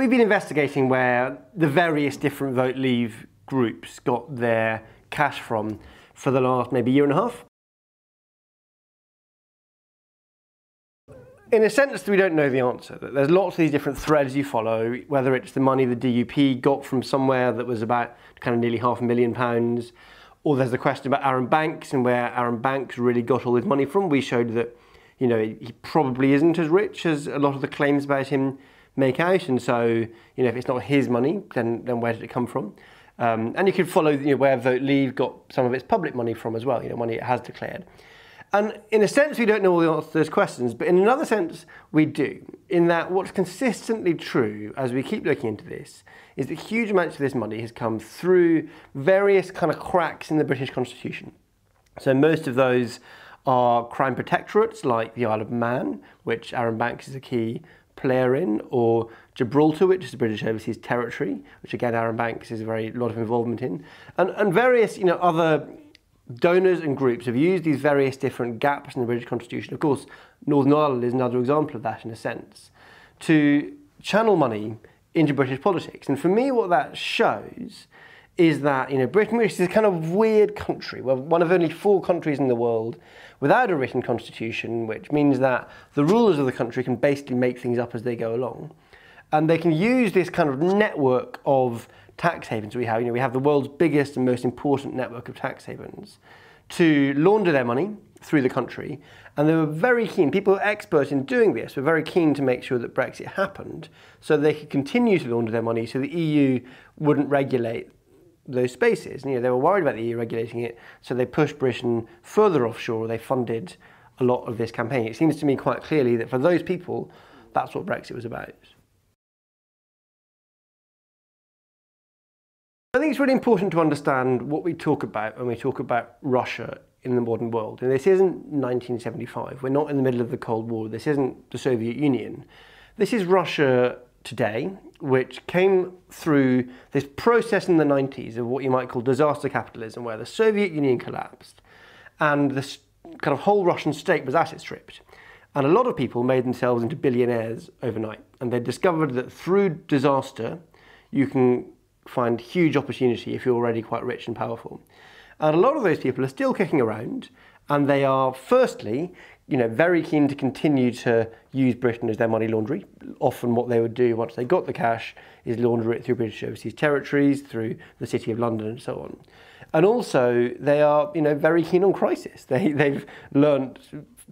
we've been investigating where the various different Vote Leave groups got their cash from for the last maybe year and a half. In a sense, we don't know the answer. There's lots of these different threads you follow, whether it's the money the DUP got from somewhere that was about kind of nearly half a million pounds, or there's the question about Arron Banks and where Arron Banks really got all his money from. We showed that, you know, he probably isn't as rich as a lot of the claims about him make out. And so, you know, if it's not his money, then, then where did it come from? Um, and you can follow you know, where Vote Leave got some of its public money from as well, you know, money it has declared. And in a sense, we don't know all the answers to those questions, but in another sense, we do. In that what's consistently true as we keep looking into this is that huge amounts of this money has come through various kind of cracks in the British Constitution. So most of those are crown protectorates like the Isle of Man, which Arron Banks is a key player or Gibraltar, which is a British overseas territory, which again Arron Banks is a very lot of involvement in, and, and various you know other donors and groups have used these various different gaps in the British Constitution. Of course, Northern Ireland is another example of that in a sense, to channel money into British politics. And for me, what that shows is that you know Britain, which is a kind of weird country, well, one of only four countries in the world without a written constitution, which means that the rulers of the country can basically make things up as they go along, and they can use this kind of network of tax havens we have. You know, we have the world's biggest and most important network of tax havens to launder their money through the country. And they were very keen, people experts in doing this were very keen to make sure that Brexit happened so they could continue to launder their money so the EU wouldn't regulate those spaces. And, you know, they were worried about the EU regulating it, so they pushed Britain further offshore. They funded a lot of this campaign. It seems to me quite clearly that for those people, that's what Brexit was about. I think it's really important to understand what we talk about when we talk about Russia in the modern world. And this isn't 1975. We're not in the middle of the Cold War. This isn't the Soviet Union. This is Russia today, which came through this process in the 90s of what you might call disaster capitalism, where the Soviet Union collapsed and the kind of whole Russian state was asset stripped. And a lot of people made themselves into billionaires overnight. And they discovered that through disaster, you can find huge opportunity if you're already quite rich and powerful. And a lot of those people are still kicking around, and they are firstly, you know, very keen to continue to use Britain as their money laundry. Often, what they would do once they got the cash is launder it through British overseas territories, through the City of London, and so on. And also, they are, you know, very keen on crisis. They they've learned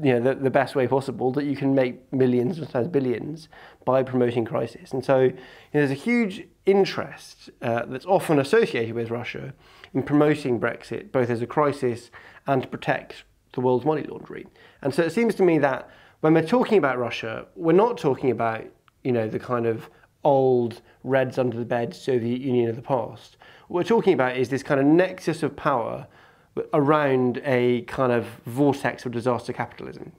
you know, the, the best way possible that you can make millions, sometimes billions, by promoting crisis. And so you know, there's a huge interest uh, that's often associated with Russia in promoting Brexit, both as a crisis and to protect the world's money laundering. And so it seems to me that when we're talking about Russia, we're not talking about, you know, the kind of old Reds under the bed Soviet Union of the past. What we're talking about is this kind of nexus of power around a kind of vortex of disaster capitalism.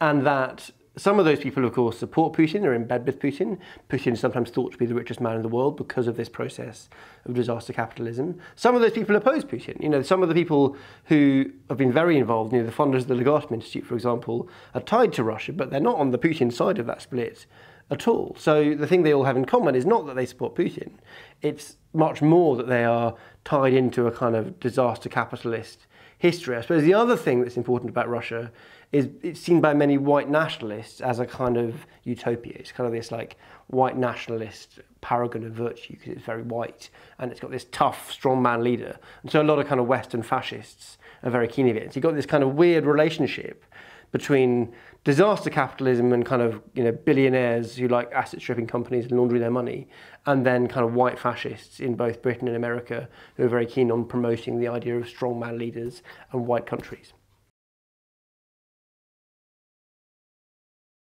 And that some of those people, of course, support Putin, are in bed with Putin. Putin is sometimes thought to be the richest man in the world because of this process of disaster capitalism. Some of those people oppose Putin. You know, some of the people who have been very involved, you know, the funders of the Legatum Institute, for example, are tied to Russia, but they're not on the Putin side of that split. At all. So the thing they all have in common is not that they support Putin. It's much more that they are tied into a kind of disaster capitalist history. I suppose the other thing that's important about Russia is it's seen by many white nationalists as a kind of utopia. It's kind of this like white nationalist paragon of virtue because it's very white and it's got this tough, strongman leader. And so a lot of kind of Western fascists are very keen of it. So you've got this kind of weird relationship between disaster capitalism and kind of you know billionaires who like asset stripping companies and laundering their money, and then kind of white fascists in both Britain and America who are very keen on promoting the idea of strongman leaders and white countries.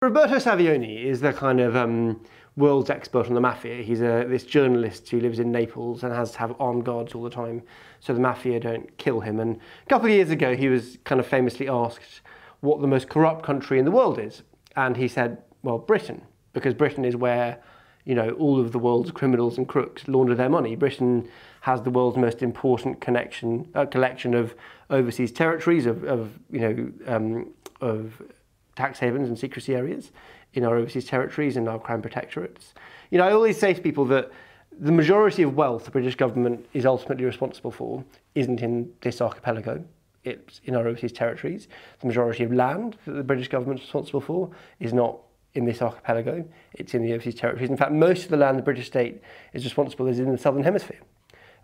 Roberto Saviano is the kind of um, world's expert on the mafia. He's a, this journalist who lives in Naples and has to have armed guards all the time so the mafia don't kill him. And a couple of years ago, he was kind of famously asked what the most corrupt country in the world is. And he said, well, Britain, because Britain is where you know, all of the world's criminals and crooks launder their money. Britain has the world's most important connection, uh, collection of overseas territories, of, of you know, um, of tax havens and secrecy areas. in our overseas territories and our crown protectorates. You know, I always say to people that the majority of wealth the British government is ultimately responsible for isn't in this archipelago. It's in our overseas territories. The majority of land that the British government is responsible for is not in this archipelago. It's in the overseas territories. In fact, most of the land the British state is responsible is in the southern hemisphere.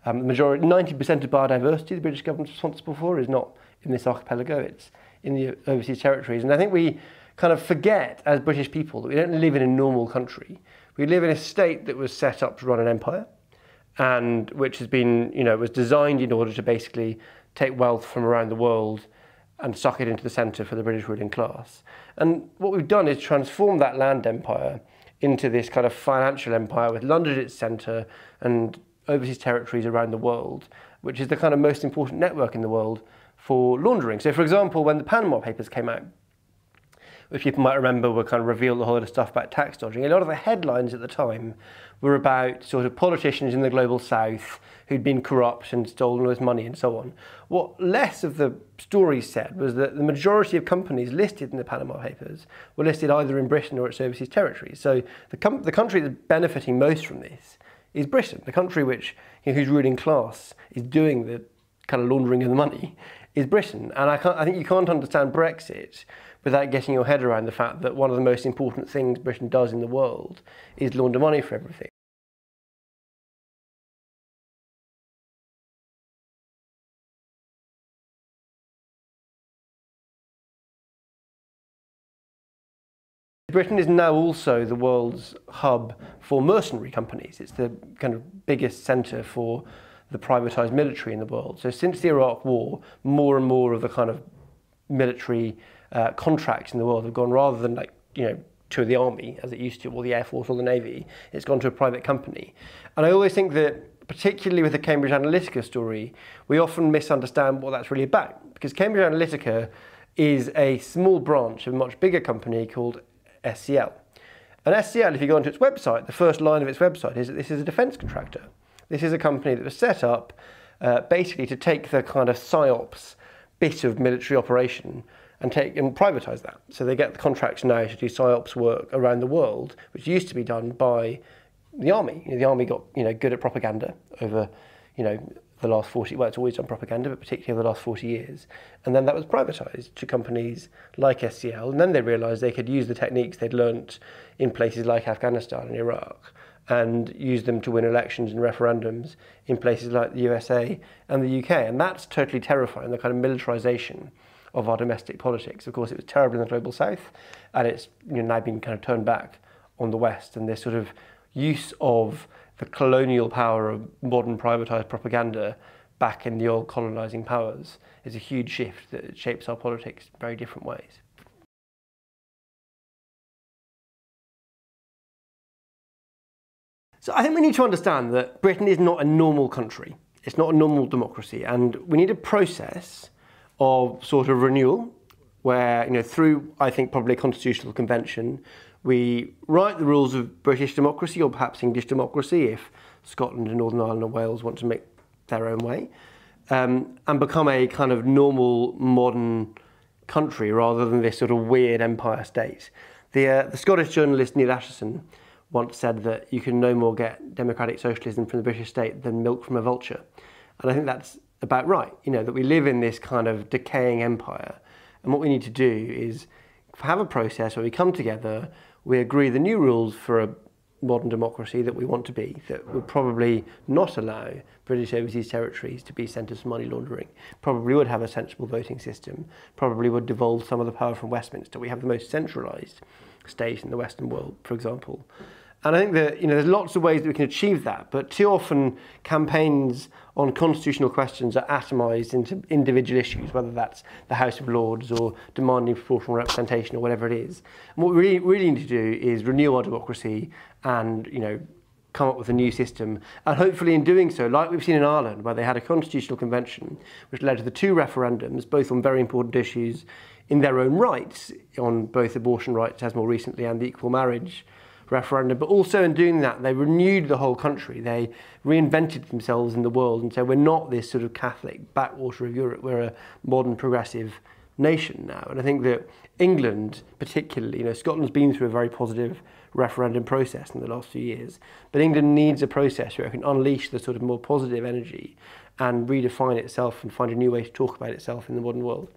Um, the majority, 90% of biodiversity the British government is responsible for is not in this archipelago. It's in the overseas territories. And I think we kind of forget as British people that we don't live in a normal country. We live in a state that was set up to run an empire and which has been, you know, was designed in order to basically take wealth from around the world and suck it into the centre for the British ruling class. And what we've done is transform that land empire into this kind of financial empire with London at its centre and overseas territories around the world, which is the kind of most important network in the world for laundering. So, for example, when the Panama Papers came out, which people might remember were kind of revealed a whole lot of stuff about tax dodging. A lot of the headlines at the time were about sort of politicians in the global south who'd been corrupt and stolen all this money and so on. What less of the stories said was that the majority of companies listed in the Panama Papers were listed either in Britain or its overseas territories. So the, the country that's benefiting most from this is Britain, the country which you know, whose ruling class is doing the kind of laundering of the money is Britain. And I, I think you can't understand Brexit without getting your head around the fact that one of the most important things Britain does in the world is launder money for everything. Britain is now also the world's hub for mercenary companies. It's the kind of biggest centre for the privatised military in the world. So since the Iraq War, more and more of the kind of military uh, contracts in the world have gone rather than like, you know, to the army as it used to, or the air force or the navy, it's gone to a private company. And I always think that particularly with the Cambridge Analytica story, we often misunderstand what that's really about. Because Cambridge Analytica is a small branch of a much bigger company called SCL. And SCL, if you go onto its website, the first line of its website is that this is a defence contractor. This is a company that was set up uh, basically to take the kind of PSYOPs bit of military operation and take and privatise that. So they get the contracts now to do PSYOPs work around the world, which used to be done by the army. You know, the army got you know good at propaganda over you know the last 40, well, it's always done propaganda, but particularly over the last 40 years. And then that was privatized to companies like SCL. And then they realized they could use the techniques they'd learnt in places like Afghanistan and Iraq and use them to win elections and referendums in places like the USA and the UK. And that's totally terrifying, the kind of militarization of our domestic politics. Of course, it was terrible in the global south, and it's you know, now been kind of turned back on the West and this sort of use of the colonial power of modern privatized propaganda back in the old colonizing powers is a huge shift that shapes our politics in very different ways. So I think we need to understand that Britain is not a normal country. It's not a normal democracy, and we need a process of sort of renewal where, you know, through I think probably a constitutional convention, we write the rules of British democracy or perhaps English democracy if Scotland and Northern Ireland and Wales want to make their own way um, and become a kind of normal modern country rather than this sort of weird empire state. The, uh, the Scottish journalist Neal Ascherson once said that you can no more get democratic socialism from the British state than milk from a vulture. And I think that's about right, you know, that we live in this kind of decaying empire. And what we need to do is have a process where we come together, we agree the new rules for a modern democracy that we want to be, that would probably not allow British overseas territories to be centres for money laundering, probably would have a sensible voting system, probably would devolve some of the power from Westminster. We have the most centralised state in the Western world, for example. And I think that you know there's lots of ways that we can achieve that, but too often campaigns on constitutional questions are atomised into individual issues, whether that's the House of Lords or demanding proportional representation or whatever it is. And what we really, really need to do is renew our democracy and you know come up with a new system. And hopefully in doing so, like we've seen in Ireland, where they had a constitutional convention, which led to the two referendums, both on very important issues in their own rights, on both abortion rights as more recently and the equal marriage referendum. But also in doing that, they renewed the whole country. They reinvented themselves in the world. And said, we're not this sort of Catholic backwater of Europe. We're a modern progressive nation now. And I think that England, particularly, you know, Scotland's been through a very positive referendum process in the last few years. But England needs a process where it can unleash the sort of more positive energy and redefine itself and find a new way to talk about itself in the modern world.